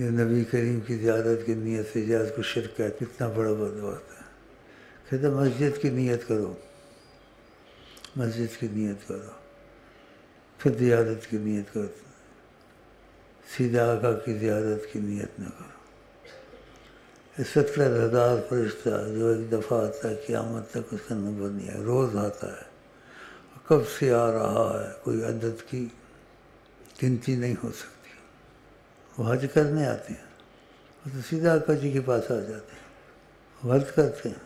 ये नबी करीम की ज़्यादत की नीयत से ज़्यादा को शिरक है, कितना बड़ा बदबात है। कहते, मस्जिद की नीयत करो, मस्जिद की नीयत करो, फिर ज़्यादत की नीयत करो, सीधा आका की ज़्यादत की नीयत न करो। सत्तर हज़ार फरिश्ता जो एक दफ़ा आता है, क़्यामत तक उसका नंबर नहीं है, रोज़ आता है। कब से आ रहा है, कोई अदद की गिनती नहीं हो सकती। वो हज करने आते हैं। तो सीधा अक्का जी के पास आ जाते हैं। हज करते हैं।